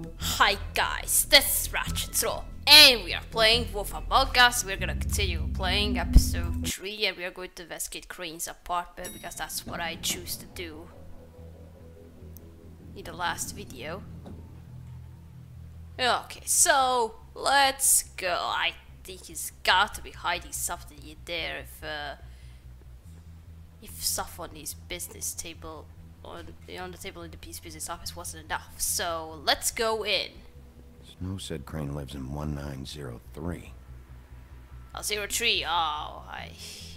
Hi guys, this is Ratchet CRO, and we are playing Wolf Among Us. We're gonna continue playing episode 3 and we are going to investigate Crane's apartment because that's what I choose to do in the last video. Okay, so let's go. I think he's got to be hiding something in there if uh, if stuff on his business table on on the table in the peace business office wasn't enough. So let's go in. Snow said Crane lives in 1903. Oh, zero three. Oh, I.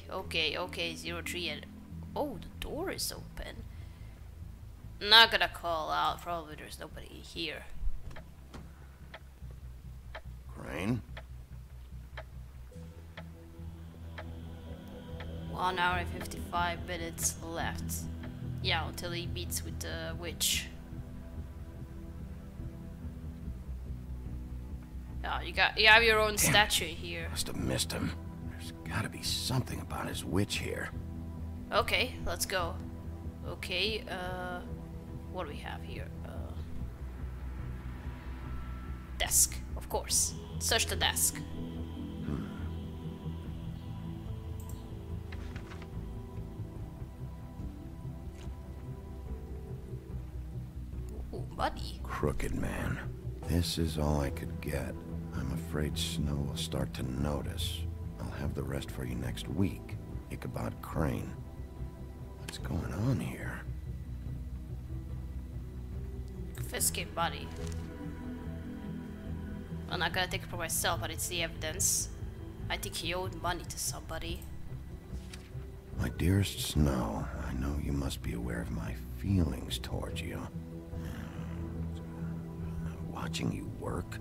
Okay, okay, zero three, and oh, the door is open. Not gonna call out. Probably there's nobody here. Crane? One hour and fifty-five minutes left. Yeah, until he meets with the witch. Oh, you got you have your own statue here. Must have missed him. There's gotta be something about his witch here. Okay, let's go. Okay, uh, what do we have here? Uh, desk, of course. Search the desk. Crooked man. This is all I could get. I'm afraid Snow will start to notice. I'll have the rest for you next week. Ichabod Crane. What's going on here? Confiscate body. I'm not gonna take it for myself, but it's the evidence. I think he owed money to somebody. My dearest Snow, I know you must be aware of my feelings towards you. Watching you work,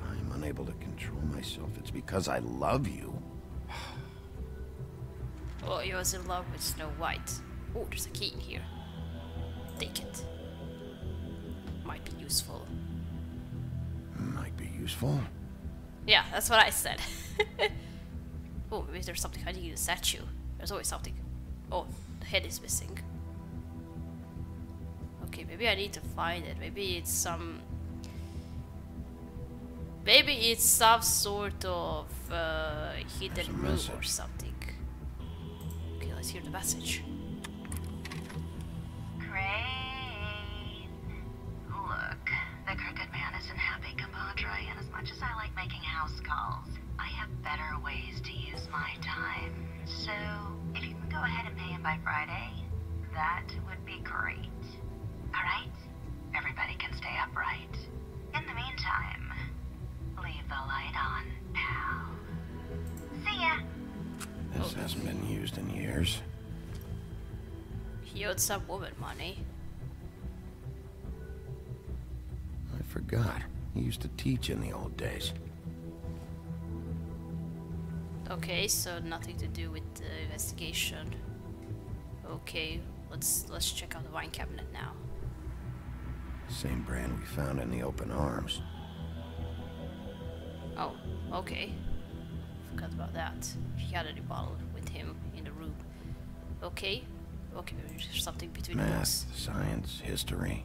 if I'm unable to control myself, it's because I love you. Oh, you was in love with Snow White. Oh, there's a key in here. Take it. Might be useful. Might be useful. Yeah, that's what I said. oh, maybe there's something hiding in the statue. There's always something. Oh, the head is missing. Okay, maybe I need to find it. Maybe it's some... Maybe it's some sort of uh, hidden room or something. Okay, let's hear the message. Forgot. He used to teach in the old days. Okay, so nothing to do with the investigation. Okay, let's let's check out the wine cabinet now. Same brand we found in the open arms. Oh, okay. Forgot about that. He had a bottle with him in the room. Okay. Okay, there's something between. Math, science, history.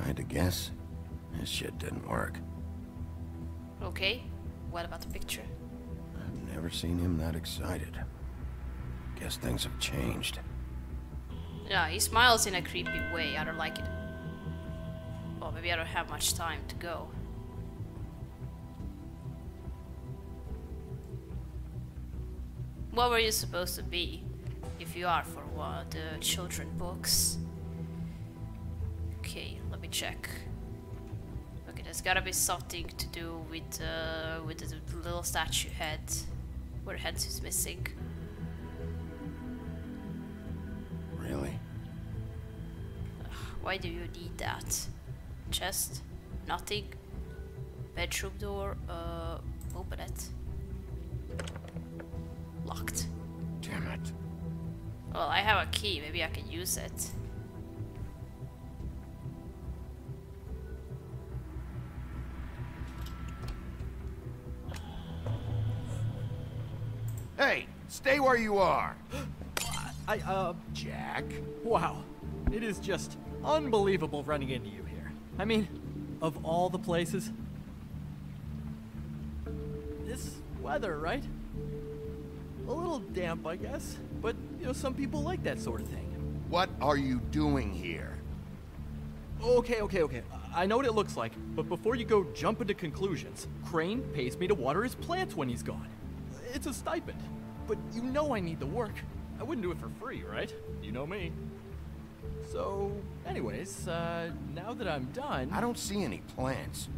I had to guess, this shit didn't work. Okay. What about the picture? I've never seen him that excited. Guess things have changed. Yeah, he smiles in a creepy way. I don't like it. Well, maybe I don't have much time to go. What were you supposed to be if you are for one of the children books? Okay, let me check. Okay, there's gotta be something to do with uh, with the little statue head, where head is missing. Really? Why do you need that? Chest? Nothing? Bedroom door? Uh, open it. Locked. Damn it. Well, I have a key. Maybe I can use it. Stay where you are. I, uh, Jack. wow. It is just unbelievable running into you here. I mean, of all the places. This weather, right? A little damp, I guess. But, you know, some people like that sort of thing. What are you doing here? Okay, okay, okay. I know what it looks like, but before you go jump into conclusions, Crane pays me to water his plants when he's gone. It's a stipend. But you know I need the work. I wouldn't do it for free, right? You know me. So, anyways, uh, now that I'm done. I don't see any plants.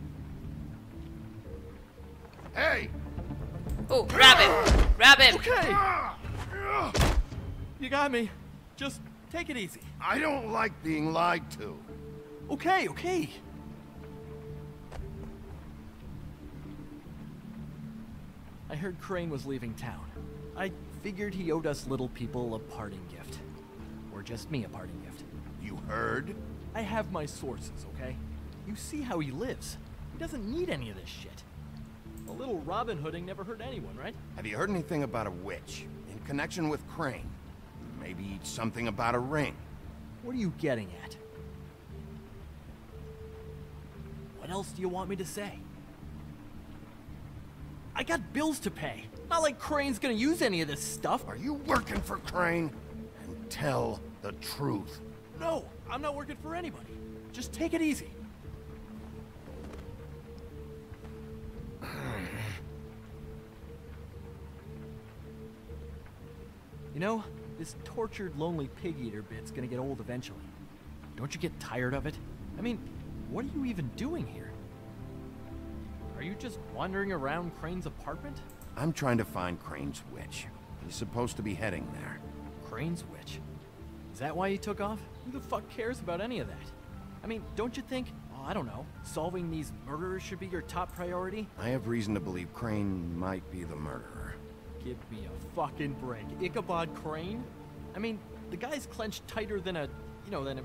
Hey! Oh, grab him! Grab him! Okay! You got me. Just take it easy. I don't like being lied to. Okay, okay. I heard Crane was leaving town. I figured he owed us little people a parting gift. Or just me a parting gift. You heard? I have my sources, okay? You see how he lives. He doesn't need any of this shit. A little Robin Hooding never hurt anyone, right? Have you heard anything about a witch? In connection with Crane? Maybe something about a ring? What are you getting at? What else do you want me to say? I got bills to pay. Not like Crane's gonna use any of this stuff. Are you working for Crane? And tell the truth. No, I'm not working for anybody. Just take it easy. You know, this tortured, lonely pig eater bit's gonna get old eventually. Don't you get tired of it? I mean, what are you even doing here? Are you just wandering around Crane's apartment? I'm trying to find Crane's witch. He's supposed to be heading there. Crane's witch? Is that why he took off? Who the fuck cares about any of that? I mean, don't you think, oh, I don't know, solving these murderers should be your top priority? I have reason to believe Crane might be the murderer. Give me a fucking break. Ichabod Crane? I mean, the guy's clenched tighter than a, you know, than a...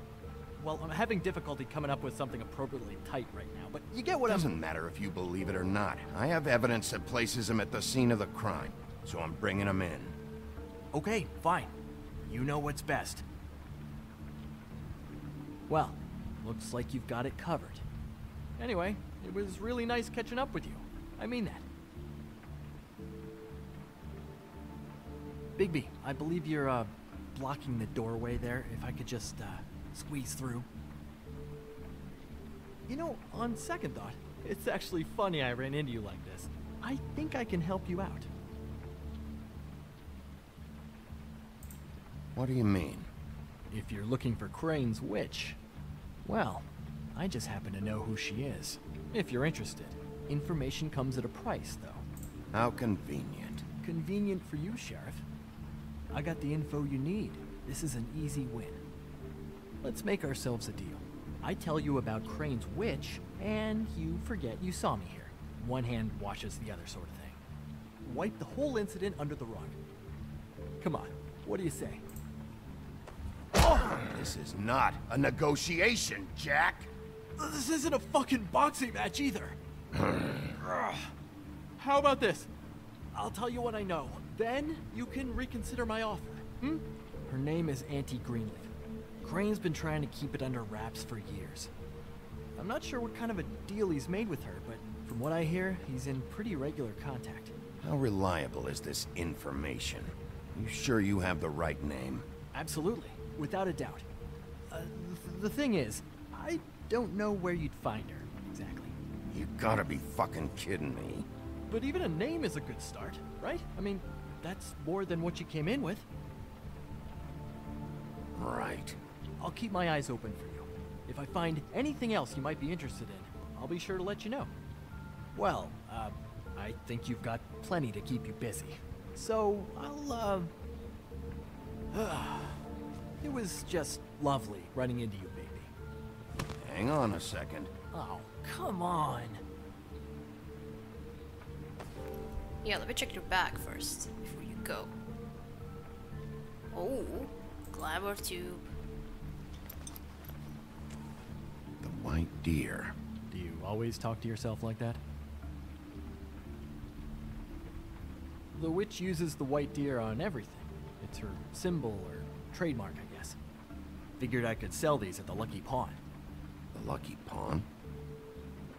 Well, I'm having difficulty coming up with something appropriately tight right now, but you get what I'm... Doesn't matter if you believe it or not. I have evidence that places him at the scene of the crime, so I'm bringing him in. Okay, fine. You know what's best. Well, looks like you've got it covered. Anyway, it was really nice catching up with you. I mean that. Bigby, I believe you're, uh, blocking the doorway there. If I could just, uh, squeeze through. You know, on second thought, it's actually funny I ran into you like this. I think I can help you out. What do you mean? If you're looking for Crane's witch, well, I just happen to know who she is. If you're interested. Information comes at a price, though. How convenient. Convenient for you, Sheriff. I got the info you need. This is an easy win. Let's make ourselves a deal. I tell you about Crane's witch, and you forget you saw me here. One hand washes the other sort of thing. Wipe the whole incident under the rug. Come on, what do you say? This is not a negotiation, Jack. This isn't a fucking boxing match either. How about this? I'll tell you what I know. Then you can reconsider my offer. Hmm? Her name is Auntie Greenleaf. Crane's been trying to keep it under wraps for years. I'm not sure what kind of a deal he's made with her, but from what I hear, he's in pretty regular contact. How reliable is this information? You sure you have the right name? Absolutely, without a doubt. Uh, th- the thing is, I don't know where you'd find her, exactly. You gotta be fucking kidding me. But even a name is a good start, right? I mean, that's more than what you came in with. Right. I'll keep my eyes open for you. If I find anything else you might be interested in, I'll be sure to let you know. Well, uh, I think you've got plenty to keep you busy. So, I'll, uh... it was just lovely running into you, baby. Hang on a second. Oh, come on. Yeah, let me check your bag first before you go. Oh, glamour tube. White deer. Do you always talk to yourself like that? The witch uses the white deer on everything. It's her symbol or trademark, I guess. Figured I could sell these at the Lucky Pawn. The Lucky Pawn?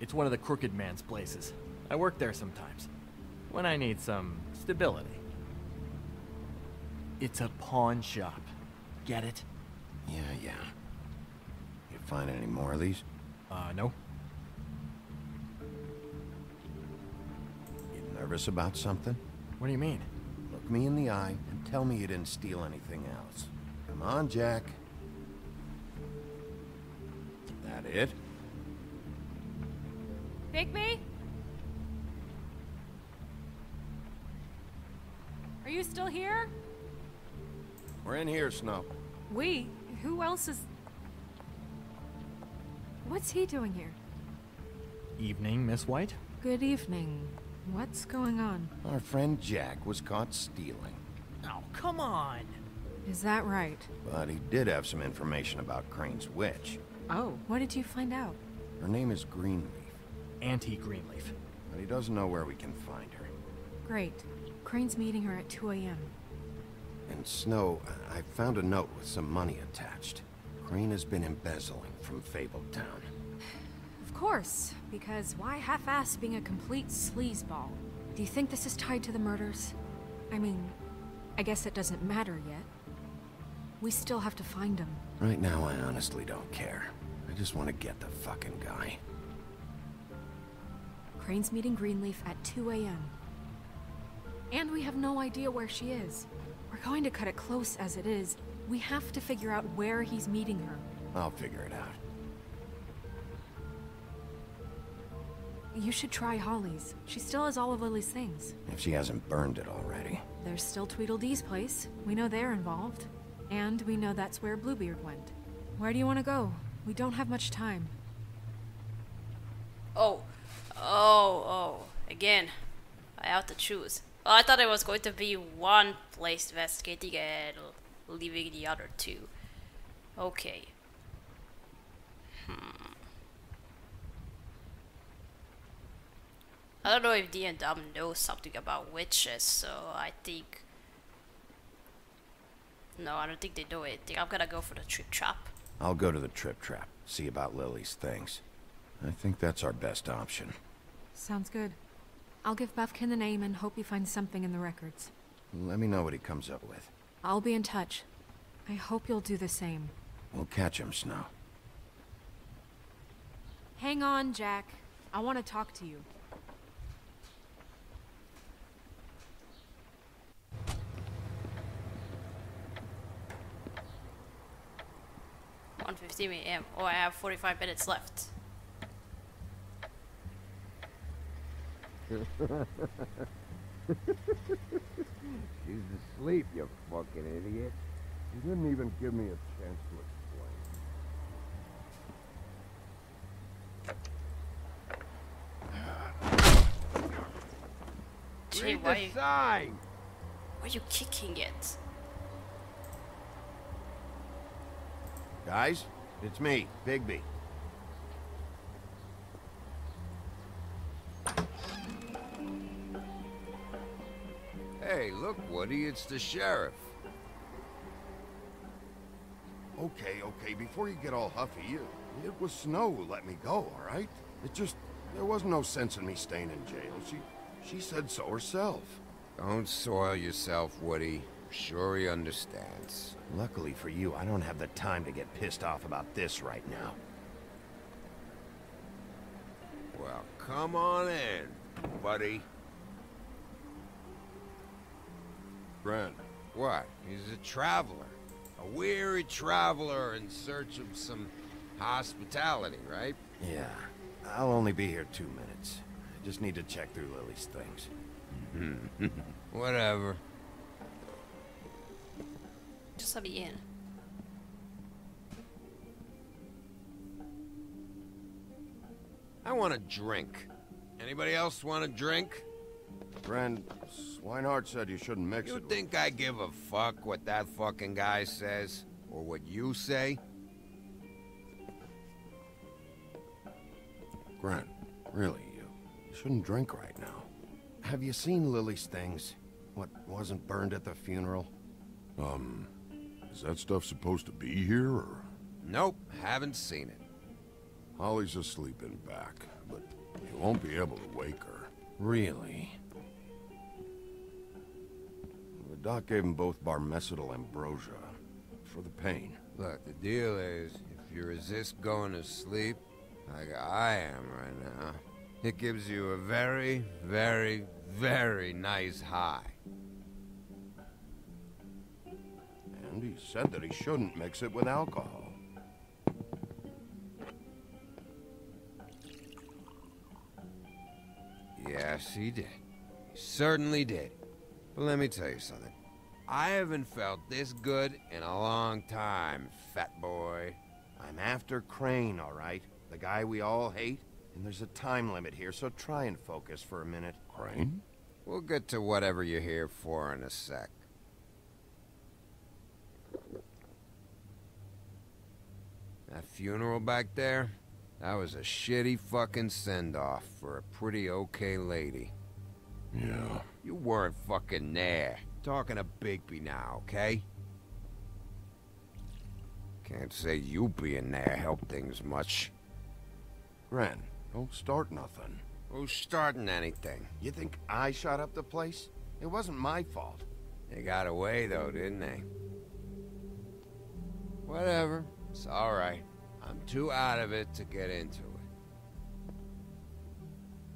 It's one of the crooked man's places. I work there sometimes. When I need some stability. It's a pawn shop. Get it? Yeah, yeah. You find any more of these? Uh, no. You nervous about something? What do you mean? Look me in the eye and tell me you didn't steal anything else. Come on, Jack. That it? Bigby? Are you still here? We're in here, Snow. We? Who else is... What's he doing here? Evening, Miss White? Good evening. What's going on? Our friend Jack was caught stealing. Oh, come on! Is that right? But he did have some information about Crane's witch. Oh. What did you find out? Her name is Greenleaf, Auntie Greenleaf. but he doesn't know where we can find her. Great. Crane's meeting her at 2 a.m. And Snow, I found a note with some money attached. Crane has been embezzling from Fabletown. Of course, because why half-ass being a complete sleazeball? Do you think this is tied to the murders? I mean, I guess it doesn't matter yet. We still have to find him. Right now, I honestly don't care. I just want to get the fucking guy. Crane's meeting Greenleaf at 2 a.m. And we have no idea where she is. We're going to cut it close as it is. We have to figure out where he's meeting her. I'll figure it out. You should try Holly's. She still has all of Lily's things. If she hasn't burned it already. There's still Tweedledee's place. We know they're involved. And we know that's where Bluebeard went. Where do you want to go? We don't have much time. Oh, oh, oh. Again, I have to choose. Oh, I thought it was going to be one place investigating and leaving the other two. Okay. Hmm. I don't know if D and Dom knows something about witches, so I think. No, I don't think they know anything. I'm gonna go for the trip trap. I'll go to the Trip Trap, see about Lily's things. I think that's our best option. Sounds good. I'll give Buffkin the name and hope he finds something in the records. Let me know what he comes up with. I'll be in touch. I hope you'll do the same. We'll catch him, Snow. Hang on, Jack. I want to talk to you. One fifteen a.m. Oh, I have 45 minutes left. She's asleep, you fucking idiot. You didn't even give me a chance to explain. Gee, Read why, the sign! why are you kicking it? Guys, it's me, Bigby. Look, Woody, it's the sheriff. Okay, okay, before you get all huffy, you, it was Snow who let me go, all right? It just, there was no sense in me staying in jail. She, she said so herself. Don't soil yourself, Woody. Sure he understands. Luckily for you, I don't have the time to get pissed off about this right now. Well, come on in, buddy. Brent, What? He's a traveler. A weary traveler in search of some hospitality, right? yeah, I'll only be here two minutes. I just need to check through Lily's things. Whatever. Just let me in. I want a drink. Anybody else want a drink? Brent, Swineheart said you shouldn't mix You it with- think I give a fuck what that fucking guy says? Or what you say? Gren, really, you, you shouldn't drink right now. Have you seen Lily's things? What wasn't burned at the funeral? Um, is that stuff supposed to be here, or...? Nope, haven't seen it. Holly's asleep in back, but you won't be able to wake her. Really? Doc gave them both Barmecidal ambrosia. For the pain. Look, the deal is, if you resist going to sleep, like I am right now, it gives you a very, very, very nice high. And he said that he shouldn't mix it with alcohol. Yes, he did. He certainly did. But let me tell you something. I haven't felt this good in a long time, fat boy. I'm after Crane, all right? The guy we all hate? And there's a time limit here, so try and focus for a minute. Crane? We'll get to whatever you're here for in a sec. That funeral back there? That was a shitty fucking send-off for a pretty okay lady. Yeah. You weren't fucking there. Talking to Bigby now, okay? Can't say you being there helped things much. Gren, don't start nothing. Who's starting anything? You think I shot up the place? It wasn't my fault. They got away though, didn't they? Whatever. It's alright. I'm too out of it to get into it.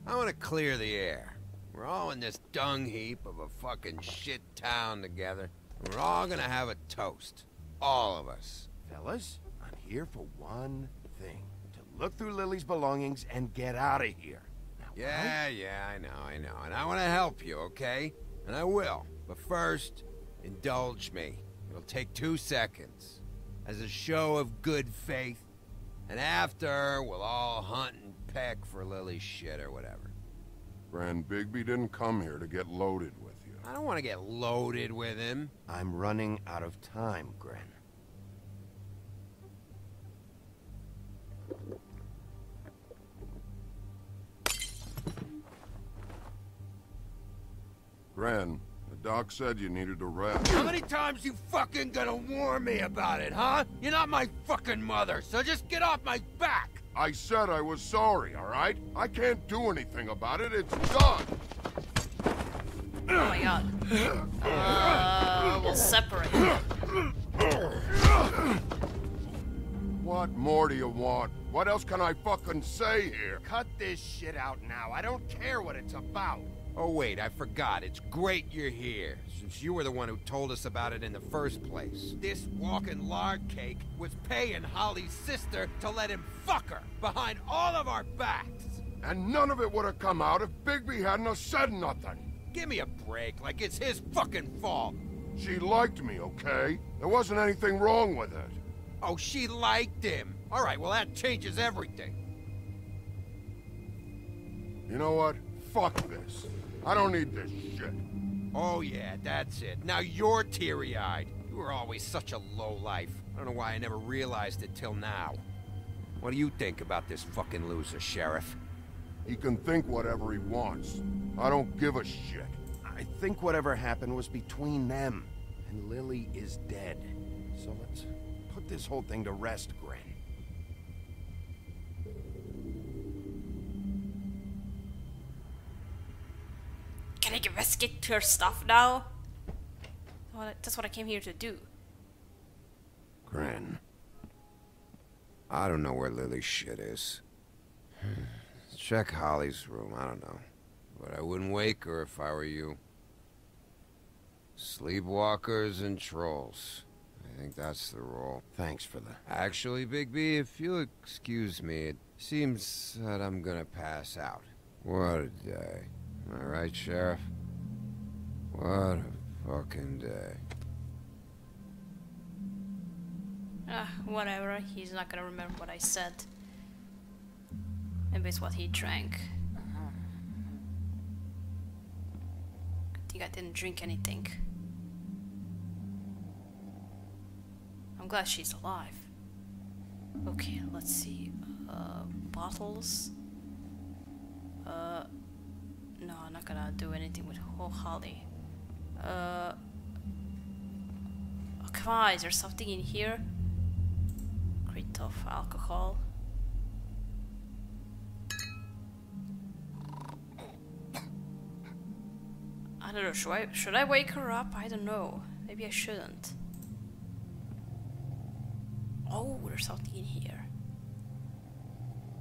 I want to clear the air. We're all in this dung heap of a fucking shit town together. We're all gonna have a toast. All of us. Fellas, I'm here for one thing. To look through Lily's belongings and get out of here. Now, Yeah, yeah, I know, I know. And I want to help you, okay? And I will. But first, indulge me. It'll take two seconds. As a show of good faith. And after, we'll all hunt and peck for Lily's shit or whatever. Gren Bigby didn't come here to get loaded with you. I don't want to get loaded with him. I'm running out of time, Gren. Gran, the doc said you needed a rest. How many times you fucking gonna warn me about it, huh? You're not my fucking mother, so just get off my back! I said I was sorry, all right? I can't do anything about it. It's done. Oh my god. Uh, we'll separate. What more do you want? What else can I fucking say here? Cut this shit out now. I don't care what it's about. Oh wait, I forgot. It's great you're here, since you were the one who told us about it in the first place. This walking lard cake was paying Holly's sister to let him fuck her behind all of our backs. And none of it would have come out if Bigby hadn't have said nothing. Give me a break, like it's his fucking fault. She liked me, okay? There wasn't anything wrong with it. Oh, she liked him. All right, well that changes everything. You know what? Fuck this. I don't need this shit. Oh yeah, that's it. Now you're teary-eyed. You were always such a low life. I don't know why I never realized it till now. What do you think about this fucking loser, Sheriff? He can think whatever he wants. I don't give a shit. I think whatever happened was between them. And Lily is dead. So let's put this whole thing to rest, Gren. Can I investigate her stuff now? Well, that's what I came here to do. Gren. I don't know where Lily's shit is. Check Holly's room, I don't know. But I wouldn't wake her if I were you. Sleepwalkers and trolls. I think that's the role. Thanks for the... Actually, Bigby, if you'll excuse me, it seems that I'm gonna pass out. What a day. Am I right, Sheriff? What a fucking day. Ah, whatever. He's not gonna remember what I said. Maybe it's what he drank. Good thing I didn't drink anything. I'm glad she's alive. Okay, let's see. Uh, bottles. Uh, no, I'm not gonna do anything with oh, Holly. Uh, oh, come on, is there something in here? Great of alcohol. I don't know, should I, should I wake her up? I don't know. Maybe I shouldn't. Oh, there's something in here.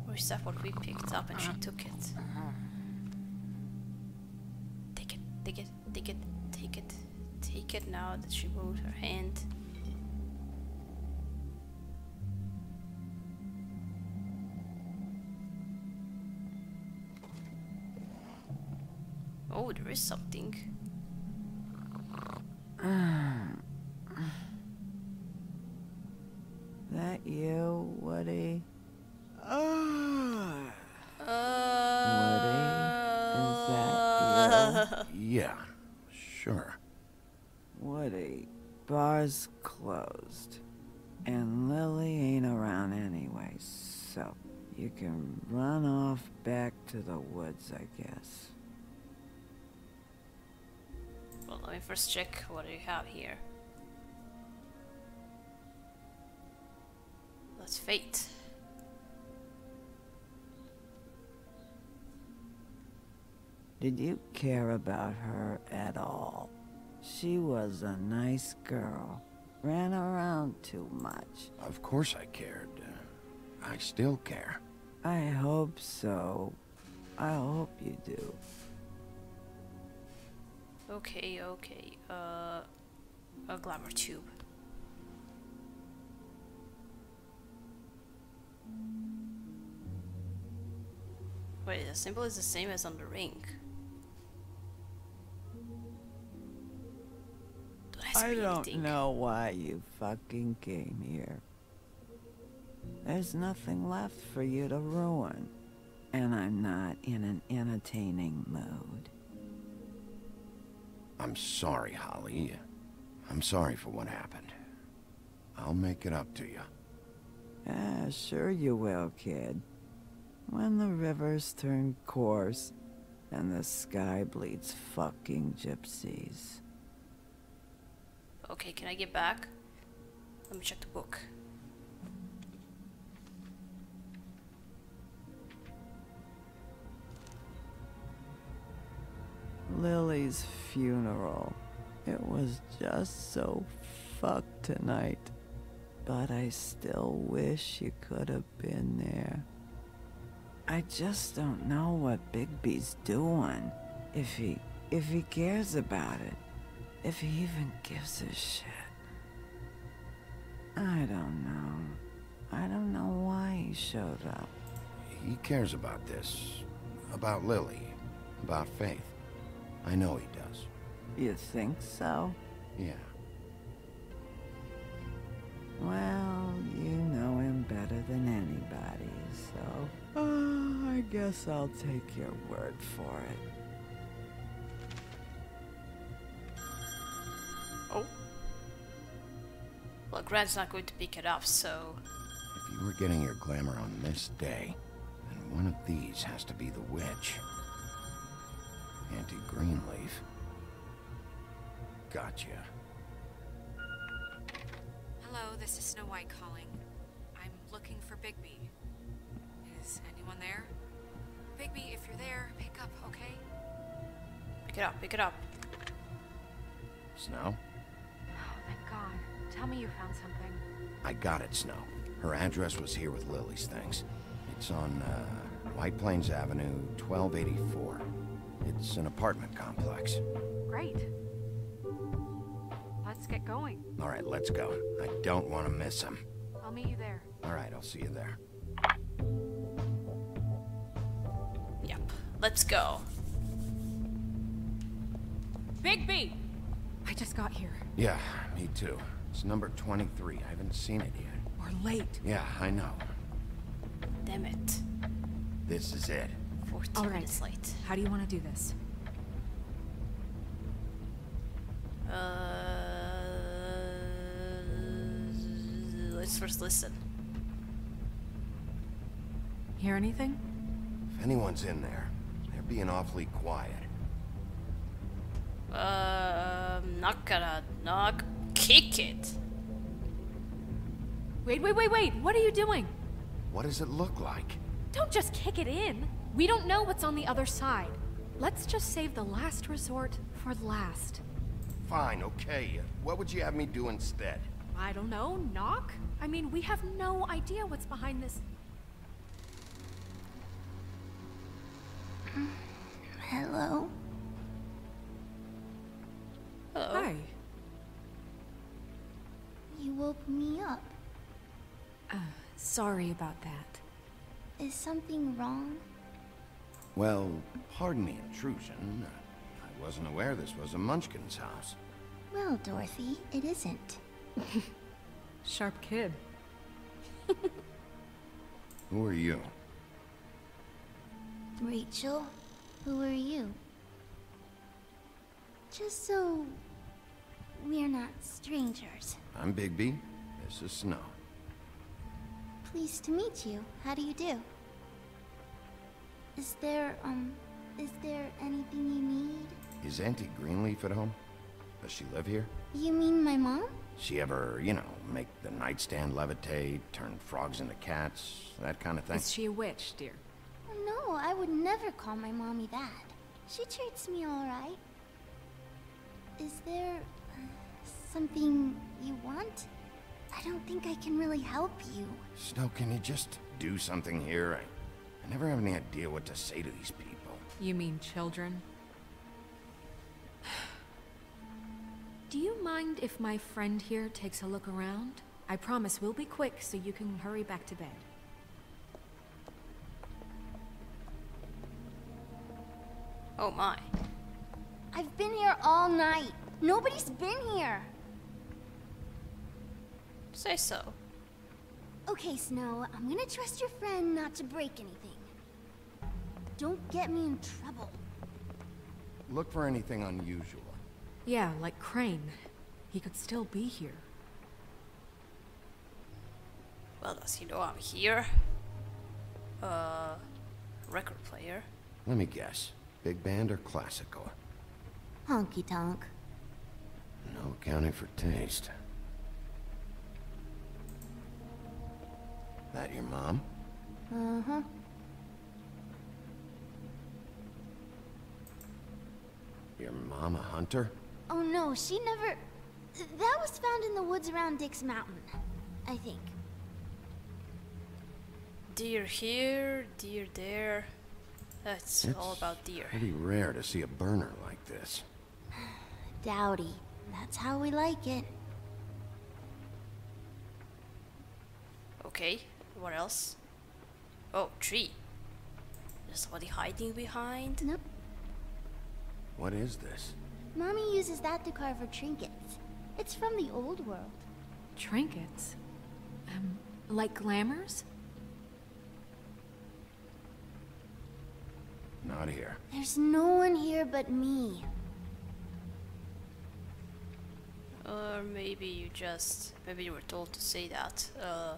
Or is that what we picked up and she took it? Take it, take it, take it, take it, now that she moved her hand. Oh, there is something. That you, Woody? Uh, Is that Yeah, sure. Woody, bar's closed. And Lily ain't around anyway, so you can run off back to the woods, I guess. Well, let me first check what do you have here. That's fate. Did you care about her at all? She was a nice girl. Ran around too much. Of course I cared. I still care. I hope so. I hope you do. Okay, okay. Uh, a glamour tube. Wait, the symbol is the same as on the ring. I me don't anything. know why you fucking came here. There's nothing left for you to ruin. And I'm not in an entertaining mood. I'm sorry, Holly. I'm sorry for what happened. I'll make it up to you. Ah, sure you will, kid. When the rivers turn coarse and the sky bleeds fucking gypsies. Okay, can I get back? Let me check the book. Lily's funeral. It was just so fucked tonight. But I still wish you could have been there. I just don't know what Bigby's doing. If he if he cares about it. If he even gives a shit. I don't know. I don't know why he showed up. He cares about this. About Lily. About Faith. I know he does. You think so? Yeah. Well, you know him better than anybody, so. Uh, I guess I'll take your word for it. Well, Gren's not going to pick it up, so. If you were getting your glamour on this day, then one of these has to be the witch. Auntie Greenleaf. Gotcha. Hello, this is Snow White calling. I'm looking for Bigby. Is anyone there? Bigby, if you're there, pick up, okay? Pick it up, pick it up. Snow? Oh, thank God. Tell me you found something. I got it, Snow. Her address was here with Lily's things. It's on, uh, White Plains Avenue, 1284. It's an apartment complex. Great. Let's get going. All right, let's go. I don't want to miss him. I'll meet you there. All right, I'll see you there. Yep. Let's go. Bigby! I just got here. Yeah, me too. It's number 23. I haven't seen it yet. We're late. Yeah, I know. Damn it. This is it. 14 All right. minutes late. How do you want to do this? Uh, let's first listen. Hear anything? If anyone's in there, they're being awfully quiet. Um, not gonna knock. Kick it. Wait, wait, wait, wait! What are you doing? What does it look like? Don't just kick it in. We don't know what's on the other side. Let's just save the last resort for last. Fine, okay. What would you have me do instead? I don't know, knock? I mean, we have no idea what's behind this. Hello? Woke me up. Uh, sorry about that. Is something wrong? Well, pardon the intrusion. I wasn't aware this was a Munchkin's house. Well, Dorothy, it isn't. Sharp kid. Who are you? Rachel, who are you? Just so we're not strangers. I'm Bigby. This is Snow. Pleased to meet you. How do you do? Is there, um, is there anything you need? Is Auntie Greenleaf at home? Does she live here? You mean my mom? She ever, you know, make the nightstand levitate, turn frogs into cats, that kind of thing? Is she a witch, dear? No, I would never call my mommy that. She treats me alright. Is there something you want? I don't think I can really help you. Snow, can you just do something here? I, I never have any idea what to say to these people. You mean children? Do you mind if my friend here takes a look around? I promise we'll be quick so you can hurry back to bed. Oh my. I've been here all night. Nobody's been here. Say so. Okay, Snow, I'm gonna trust your friend not to break anything. Don't get me in trouble. Look for anything unusual. Yeah, like Crane. He could still be here. Well, does he know I'm here? Uh, record player. Let me guess. Big band or classical? Honky tonk. No accounting for taste. That your mom? Uh huh. Your mom a hunter? Oh no, she never. That was found in the woods around Dick's Mountain. I think. Deer here, deer there. That's all about deer. Pretty rare to see a burner like this. Dowdy. That's how we like it. Okay, what else? Oh, tree. There's somebody hiding behind? Nope. What is this? Mommy uses that to carve her trinkets. It's from the old world. Trinkets? Um, like glamours? Not here. There's no one here but me. Or maybe you just. Maybe you were told to say that. Uh,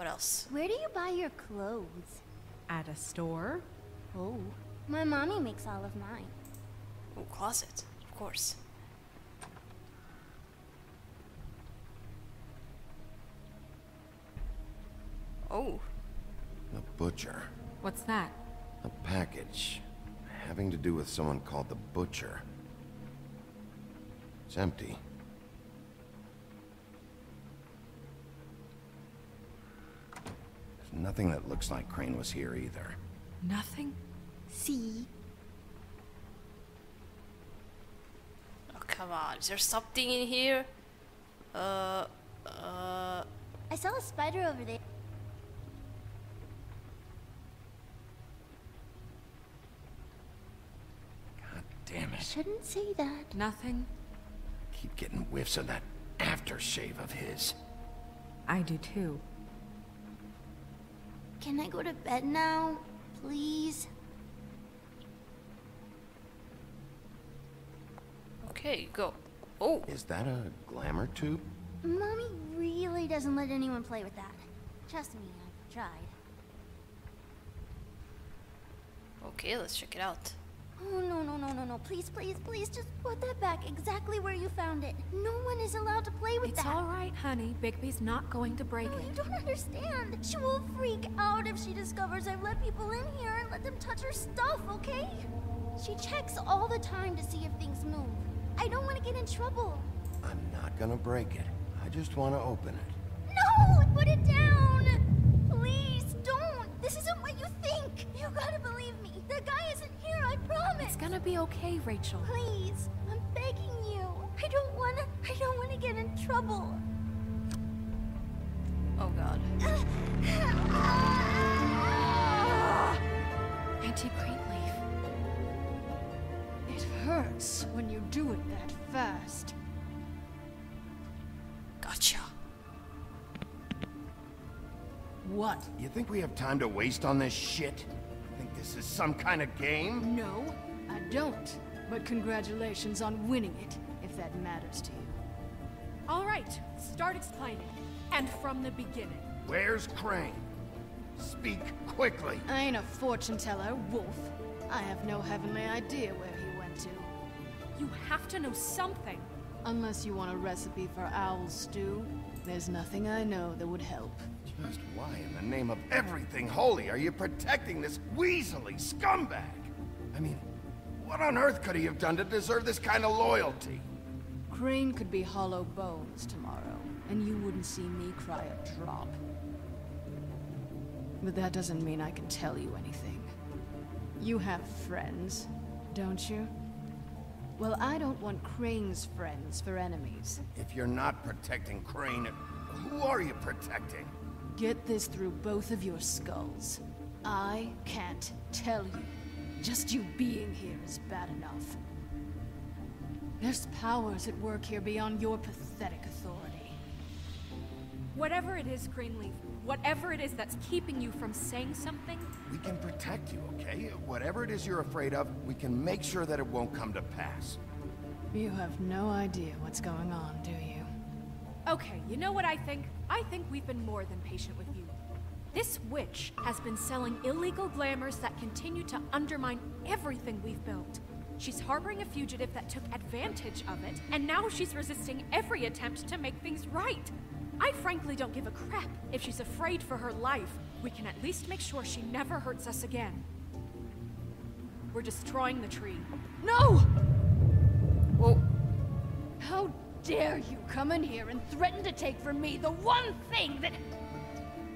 what else? Where do you buy your clothes? At a store? Oh. My mommy makes all of mine. Oh, closet, of course. Oh, The butcher. What's that? A package. Having to do with someone called the Butcher. It's empty. Nothing that looks like Crane was here either. Nothing? See? oh come on. Is there something in here? Uh, uh. I saw a spider over there. God damn it. I Shouldn't say that. Nothing? Keep getting whiffs of that aftershave of his. I do too. Can I go to bed now? Please? Okay, go. Oh, Is that a glamour tube? Mommy really doesn't let anyone play with that. Trust me, I've tried. okay, let's check it out. Oh, no, no, no, no, no. Please, please, please, just put that back exactly where you found it. No one is allowed to play with It's that. It's all right, honey. Bigby's not going to break No, it. you don't understand. She will freak out if she discovers I've let people in here and let them touch her stuff, okay? She checks all the time to see if things move. I don't want to get in trouble. I'm not gonna break it. I just want to open it. No! Put it down! Please, don't! This isn't what you think! You gotta believe me. The guy isn't here, I promise! It's gonna be okay, Rachel. Please, I'm begging you. I don't wanna, I don't wanna get in trouble. Oh god. Auntie Greenleaf. It hurts when you do it that fast. Gotcha. What? You think we have time to waste on this shit? Think this is some kind of game? No, I don't. But congratulations on winning it, if that matters to you. All right, start explaining. And from the beginning. Where's Crane? Speak quickly. I ain't a fortune teller, Wolf. I have no heavenly idea where he went to. You have to know something. Unless you want a recipe for owl stew, there's nothing I know that would help. Just why in the name of everything holy are you protecting this weaselly scumbag? I mean, what on earth could he have done to deserve this kind of loyalty? Crane could be hollow bones tomorrow, and you wouldn't see me cry a drop. But that doesn't mean I can tell you anything. You have friends, don't you? Well, I don't want Crane's friends for enemies. If you're not protecting Crane, who are you protecting? Get this through both of your skulls. I can't tell you. Just you being here is bad enough. There's powers at work here beyond your pathetic authority. Whatever it is, Greenleaf, whatever it is that's keeping you from saying something, We can protect you, okay? Whatever it is you're afraid of, we can make sure that it won't come to pass. You have no idea what's going on, do you? Okay, you know what I think? I think we've been more than patient with you. This witch has been selling illegal glamours that continue to undermine everything we've built. She's harboring a fugitive that took advantage of it, and now she's resisting every attempt to make things right. I frankly don't give a crap if she's afraid for her life. We can at least make sure she never hurts us again. We're destroying the tree. No! Whoa. How dare you come in here and threaten to take from me the one thing that.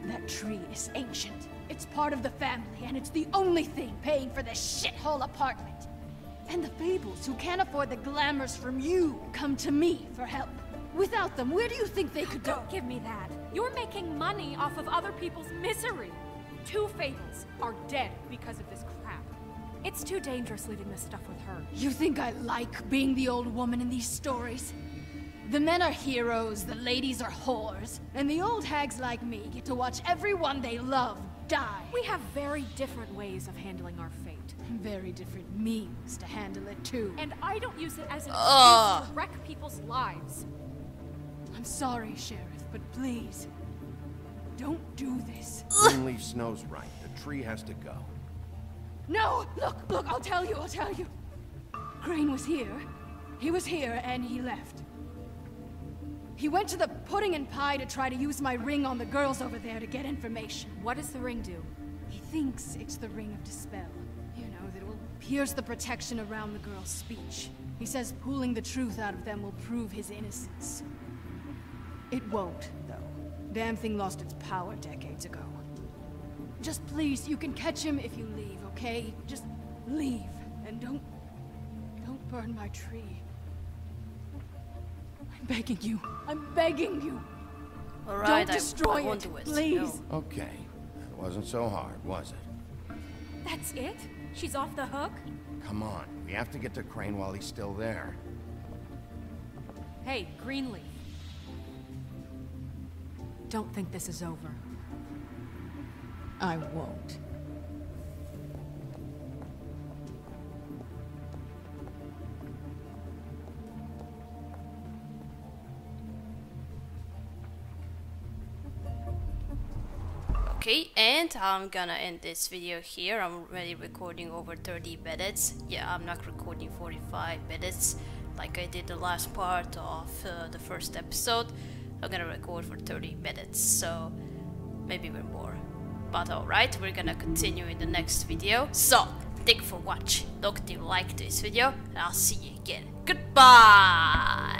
That tree is ancient. It's part of the family, and it's the only thing paying for this shithole apartment. And the Fables, who can't afford the glamours from you, come to me for help. Without them, where do you think they could go? Don't give me that. You're making money off of other people's misery. Two fables are dead because of this crap. It's too dangerous leaving this stuff with her. You think I like being the old woman in these stories? The men are heroes, the ladies are whores, and the old hags like me get to watch everyone they love die. We have very different ways of handling our fate. Very different means to handle it, too. And I don't use it as an Ugh. excuse to wreck people's lives. I'm sorry, Sheriff, but please, don't do this. Greenleaf Snow's right. The tree has to go. No! Look, look, I'll tell you, I'll tell you. Crane was here. He was here, and he left. He went to the pudding and pie to try to use my ring on the girls over there to get information. What does the ring do? He thinks it's the ring of dispel. You know, that it will pierce the protection around the girl's speech. He says pulling the truth out of them will prove his innocence. It won't, though. Damn thing lost its power decades ago. Just please, you can catch him if you leave, okay? Just leave, and don't... don't burn my tree. I'm begging you. I'm begging you. Alright, don't I, destroy I won't it, do it. please. No. Okay. It wasn't so hard, was it? That's it? She's off the hook? Come on. We have to get to Crane while he's still there. Hey, Greenleaf. Don't think this is over. I won't. Okay, and I'm gonna end this video here. I'm already recording over 30 minutes. Yeah, I'm not recording 45 minutes like I did the last part of uh, the first episode. I'm gonna record for 30 minutes, so maybe even more. But alright, we're gonna continue in the next video. So, thank you for watching. Look if you like this video, and I'll see you again. Goodbye!